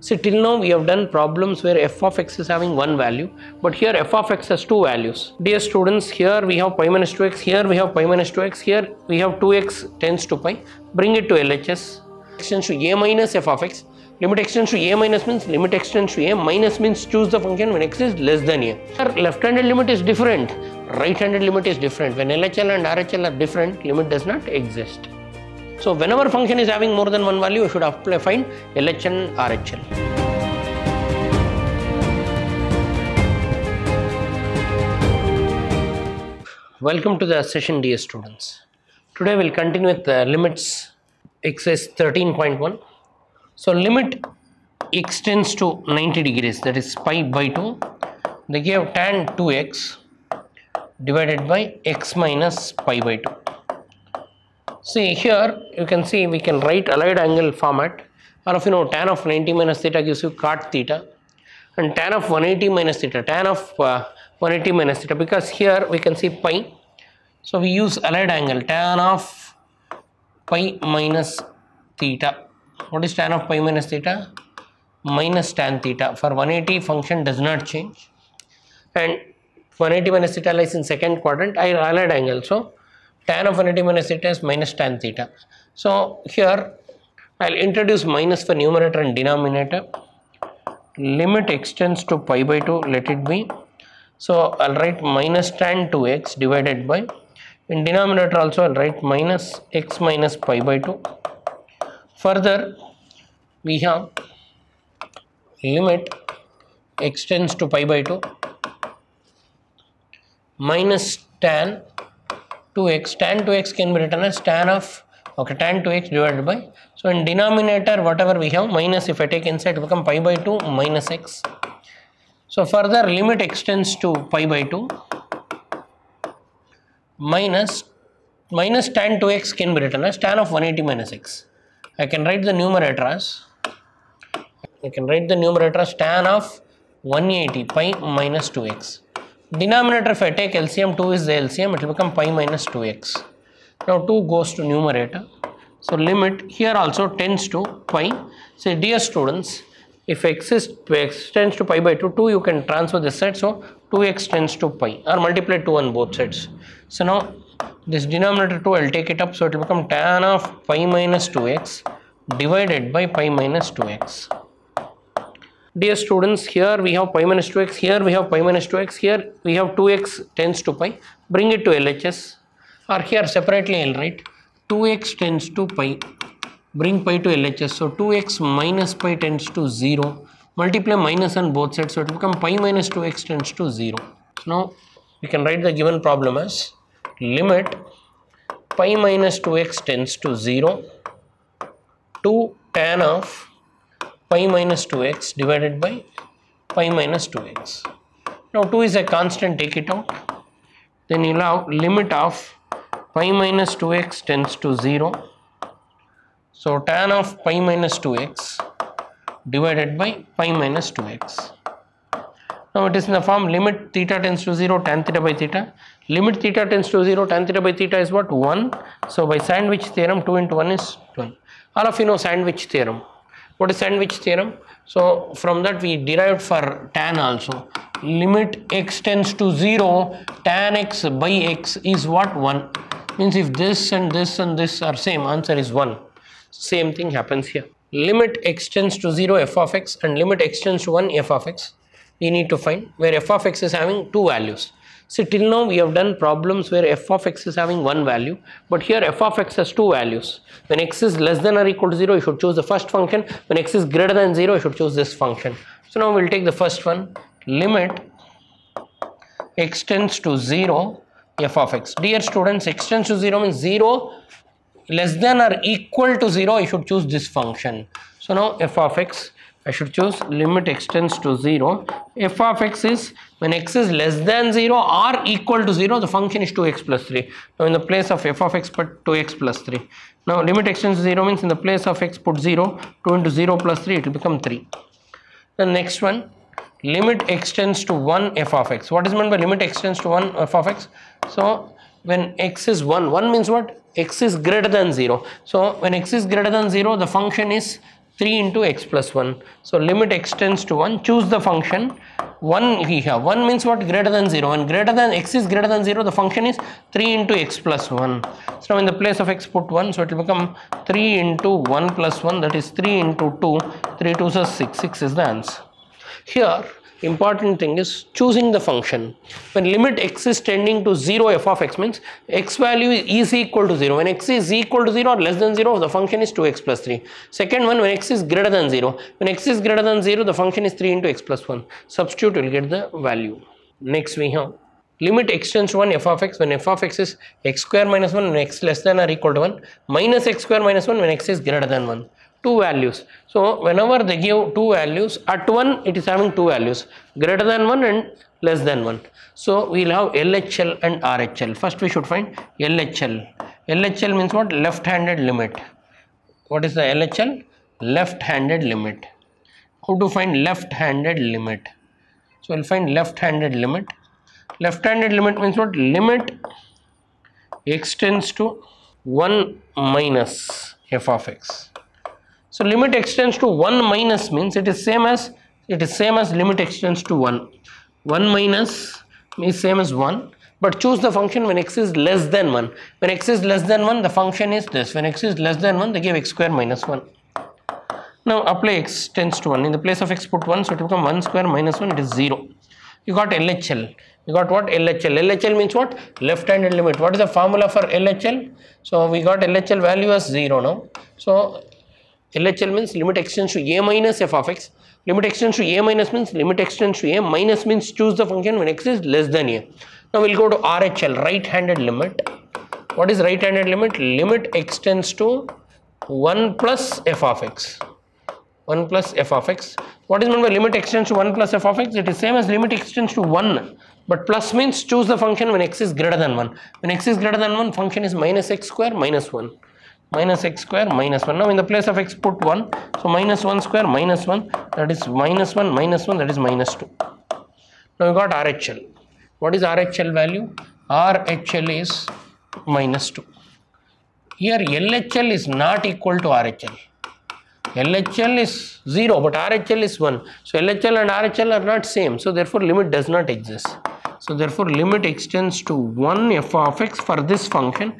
See, till now we have done problems where f of x is having one value, but here f of x has two values. Dear students, here we have pi minus 2x, here we have pi minus 2x, here we have 2x tends to pi. Bring it to LHS. Extends to a minus f of x. Limit extends to a minus means limit extends to a minus means choose the function when x is less than a. Here left-handed limit is different, right-handed limit is different. When LHL and RHL are different, limit does not exist. So whenever function is having more than one value, you should apply find LH and RHL. Welcome to the session dear students. Today we'll continue with the limits exercise 13.1. So limit x tends to 90 degrees that is pi by 2. They give tan 2x divided by x minus pi by 2. See here you can see we can write allied angle format. Or if you know tan of 90 minus theta gives you cot theta. And tan of 180 minus theta tan of uh, 180 minus theta. Because here we can see pi. So we use allied angle tan of pi minus theta. What is tan of pi minus theta? Minus tan theta. For 180 function does not change. And 180 minus theta lies in second quadrant I allied angle. So tan of 180 minus theta is minus tan theta. So here I'll introduce minus for numerator and denominator. Limit extends to pi by 2, let it be. So I'll write minus tan 2x divided by, in denominator also I'll write minus x minus pi by 2. Further, we have limit extends to pi by 2 minus tan 2x tan 2x can be written as tan of okay tan 2x divided by so in denominator whatever we have minus if I take inside become pi by 2 minus x. So further limit extends to pi by 2 minus minus tan 2x can be written as tan of 180 minus x. I can write the numerator as I can write the numerator as tan of 180 pi minus 2x denominator if I take LCM 2 is the LCM it will become pi minus 2x now 2 goes to numerator. So limit here also tends to pi. Say dear students if x is x tends to pi by 2 2 you can transfer this side. So 2x tends to pi or multiply 2 on both sides. So now this denominator 2 I'll take it up. So it will become tan of pi minus 2x divided by pi minus 2x Dear students, here we have pi minus 2x, here we have pi minus 2x, here we have 2x tends to pi. Bring it to LHS or here separately I'll write 2x tends to pi. Bring pi to LHS. So 2x minus pi tends to 0. Multiply minus on both sides. So it will become pi minus 2x tends to 0. So now we can write the given problem as limit pi minus 2x tends to 0 to tan of pi minus 2x divided by pi minus 2x. Now 2 is a constant, take it out. Then you have limit of pi minus 2x tends to 0. So tan of pi minus 2x divided by pi minus 2x. Now it is in the form limit theta tends to 0 tan theta by theta. Limit theta tends to 0 tan theta by theta is what? 1. So by sandwich theorem 2 into 1 is 1. All of you know sandwich theorem what is sandwich theorem? So from that we derived for tan also. Limit x tends to 0 tan x by x is what? 1 means if this and this and this are same answer is 1 same thing happens here. Limit x tends to 0 f of x and limit x tends to 1 f of x. We need to find where f of x is having two values See till now we have done problems where f of x is having one value but here f of x has two values. When x is less than or equal to 0 you should choose the first function. When x is greater than 0 you should choose this function. So now we will take the first one limit x tends to 0 f of x. Dear students x tends to 0 means 0 less than or equal to 0 you should choose this function. So now f of x I should choose limit extends to 0. f of x is when x is less than 0 or equal to 0 the function is 2x plus 3. Now in the place of f of x put 2x plus 3. Now limit extends to 0 means in the place of x put 0 2 into 0 plus 3 it will become 3. The next one limit extends to 1 f of x. What is meant by limit extends to 1 f of x? So when x is 1, 1 means what? x is greater than 0. So when x is greater than 0 the function is 3 into x plus 1. So limit extends to 1. Choose the function. 1 we have. 1 means what? Greater than 0. and greater than x is greater than 0, the function is 3 into x plus 1. So now in the place of x put 1. So it will become 3 into 1 plus 1 that is 3 into 2. 3 2 is 6. 6 is the answer. Here important thing is choosing the function. When limit x is tending to 0 f of x means x value is equal to 0. When x is equal to 0 or less than 0 the function is 2x plus 3. Second one when x is greater than 0. When x is greater than 0 the function is 3 into x plus 1. Substitute will get the value. Next we have limit extends to 1 f of x when f of x is x square minus 1 when x less than or equal to 1 minus x square minus 1 when x is greater than 1 two values. So whenever they give two values at one it is having two values greater than 1 and less than 1. So we will have LHL and RHL. First we should find LHL. LHL means what? Left handed limit. What is the LHL? Left handed limit. How to find left handed limit? So we'll find left handed limit. Left handed limit means what? Limit extends to 1 minus f of x so limit extends to 1 minus means it is same as it is same as limit extends to 1. 1 minus is same as 1 but choose the function when x is less than 1. When x is less than 1 the function is this. When x is less than 1 they give x square minus 1. Now apply x tends to 1. In the place of x put 1 so it become 1 square minus 1 it is 0. You got LHL. You got what? LHL. LHL means what? Left handed limit. What is the formula for LHL? So we got LHL value as 0 now. So LHL means limit extends to a minus f of x. Limit extends to a minus means limit extends to a minus means choose the function when x is less than a. Now we'll go to RHL, right handed limit. What is right handed limit? Limit extends to 1 plus f of x. 1 plus f of x. What is meant by limit extends to 1 plus f of x? It is same as limit extends to 1. But plus means choose the function when x is greater than 1. When x is greater than 1, function is minus x square minus 1 minus x square minus 1 now in the place of x put 1 so minus 1 square minus 1 that is minus 1 minus 1 that is minus 2 now we got RHL what is RHL value? RHL is minus 2 here LHL is not equal to RHL LHL is 0 but RHL is 1 so LHL and RHL are not same. So therefore limit does not exist. So therefore limit extends to 1 f of x for this function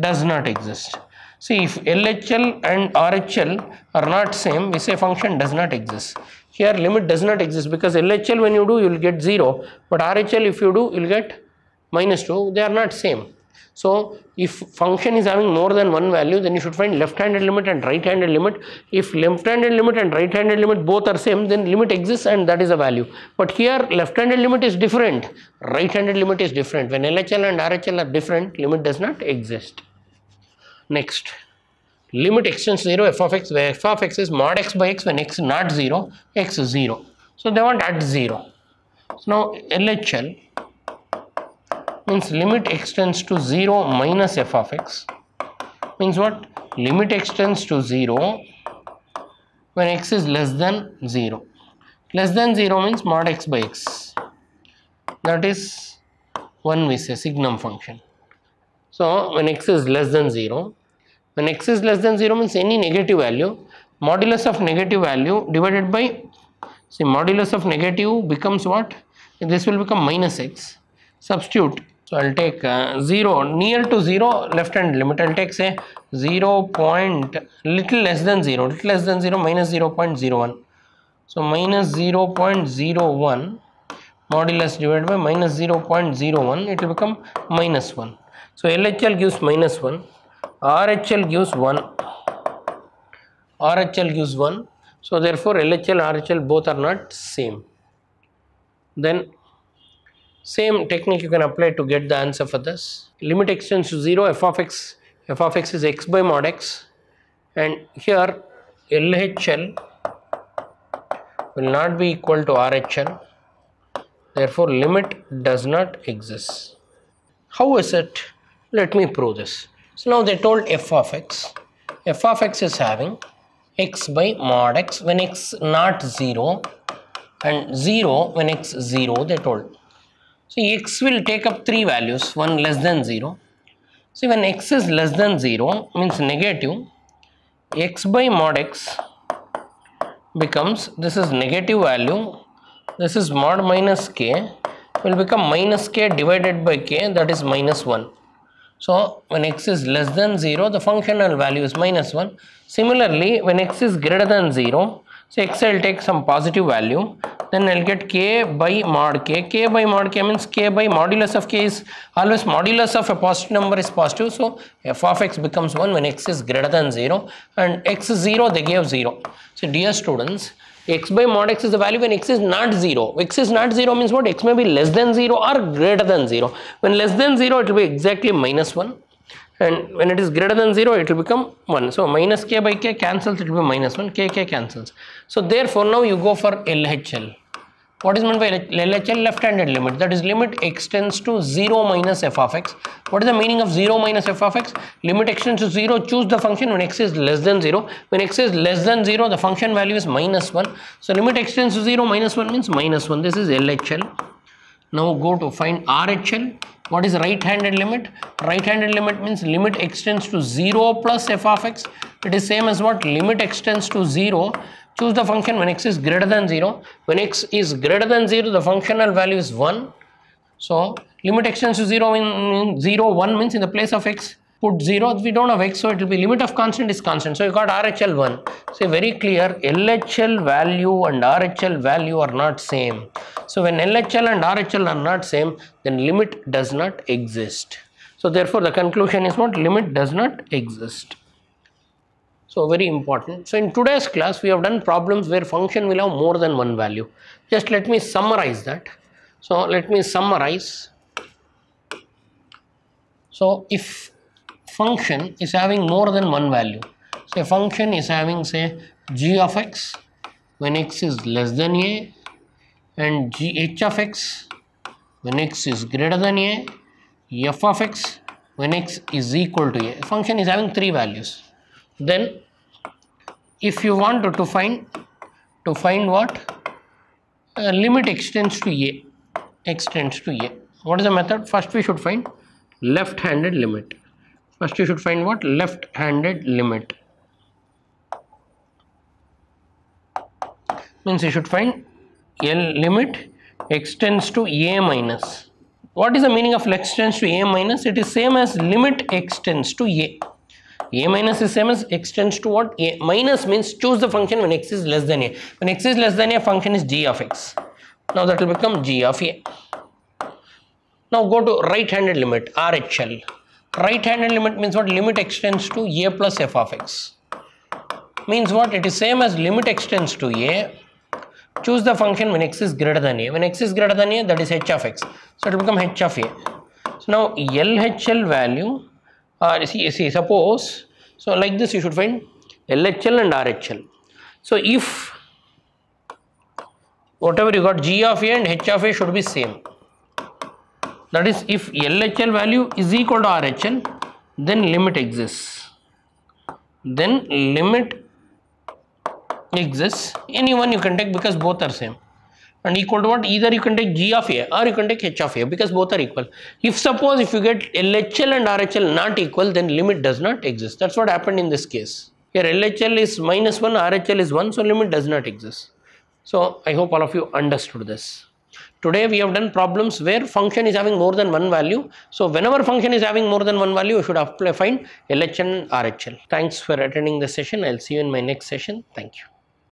does not exist See if LHL and RHL are not same, we say function does not exist. Here limit does not exist because LHL when you do you will get 0 but RHL if you do you will get minus 2 they are not same. So if function is having more than one value then you should find left handed limit and right handed limit. If left handed limit and right handed limit both are same then limit exists and that is a value. But here left handed limit is different, right handed limit is different. When LHL and RHL are different limit does not exist. Next, limit extends to 0 f of x where f of x is mod x by x when x is not 0, x is 0. So, they want at 0. So, now LHL means limit extends to 0 minus f of x means what? Limit extends to 0 when x is less than 0. Less than 0 means mod x by x that is one we say signum function. So, when x is less than 0 when x is less than 0 means any negative value, modulus of negative value divided by, see modulus of negative becomes what? This will become minus x. Substitute. So, I will take uh, 0 near to 0 left hand limit. I will take say 0 point little less than 0, little less than 0 minus 0 0.01. So, minus 0 0.01 modulus divided by minus 0 0.01 it will become minus 1. So, LHL gives minus 1 RHL gives 1 RHL gives 1 so therefore LHL RHL both are not same. Then same technique you can apply to get the answer for this. Limit extends to 0 f of x f of x is x by mod x. And here LHL will not be equal to RHL therefore limit does not exist. How is it? Let me prove this so now they told f of x. f of x is having x by mod x when x not 0 and 0 when x 0 they told. So x will take up three values, one less than 0. See when x is less than 0 means negative, x by mod x becomes this is negative value this is mod minus k will become minus k divided by k that is minus 1 so when x is less than 0 the functional value is minus 1 similarly when x is greater than 0 so x I'll take some positive value. Then I'll get k by mod k. K by mod k means k by modulus of k is always modulus of a positive number is positive. So f of x becomes 1 when x is greater than 0 and x is 0 they gave 0 so dear students x by mod x is the value when x is not 0 x is not 0 means what? X may be less than 0 or greater than 0 when less than 0 it will be exactly minus 1 and when it is greater than 0 it will become 1 so minus k by k cancels it will be minus 1 k k cancels. So therefore now you go for LHL what is meant by LHL left handed limit. That is limit extends to 0 minus f of x. What is the meaning of 0 minus f of x? Limit extends to 0 choose the function when x is less than 0 when x is less than 0 the function value is minus 1 so limit extends to 0 minus 1 means minus 1 this is LHL now go to find RHL what is right handed limit? Right handed limit means limit extends to 0 plus f of x. It is same as what? Limit extends to 0 choose the function when x is greater than 0 when x is greater than 0 the functional value is 1 so limit extends to 0 in, in 0 1 means in the place of x put 0 we don't have x so it will be limit of constant is constant. So you got RHL 1 so very clear LHL value and RHL value are not same so when LHL and RHL are not same then limit does not exist so therefore the conclusion is what limit does not exist so very important. So in today's class we have done problems where function will have more than one value. Just let me summarize that. So let me summarize. So if function is having more than one value, say function is having say g of x when x is less than a and g h of x. When x is greater than a, f of x. When x is equal to a. Function is having three values. Then if you want to, find to find what? Uh, limit extends to a. Extends to a. What is the method? First we should find left handed limit. First you should find what? Left handed limit. Means you should find l limit extends to a minus. What is the meaning of l extends to a minus? It is same as limit extends to a. A minus is same as extends to what? A minus means choose the function when x is less than a. When x is less than a function is g of x. Now that will become g of a. Now go to right handed limit RHL right handed limit means what? Limit extends to a plus f of x. Means what? It is same as limit extends to a choose the function when x is greater than a. When x is greater than a that is h of x. So it will become h of a. So now LHL value uh, see, see suppose so like this you should find LHL and RHL so if whatever you got G of A and H of A should be same. That is if LHL value is equal to RHL then limit exists. Then limit exists. Anyone you can take because both are same. And equal to what? Either you can take g of a or you can take h of a because both are equal. If suppose if you get lhl and rhl not equal then limit does not exist. That's what happened in this case. Here lhl is minus 1 rhl is 1 so limit does not exist. So i hope all of you understood this. Today we have done problems where function is having more than one value. So whenever function is having more than one value you should apply find lhl and rhl thanks for attending the session. I'll see you in my next session. Thank you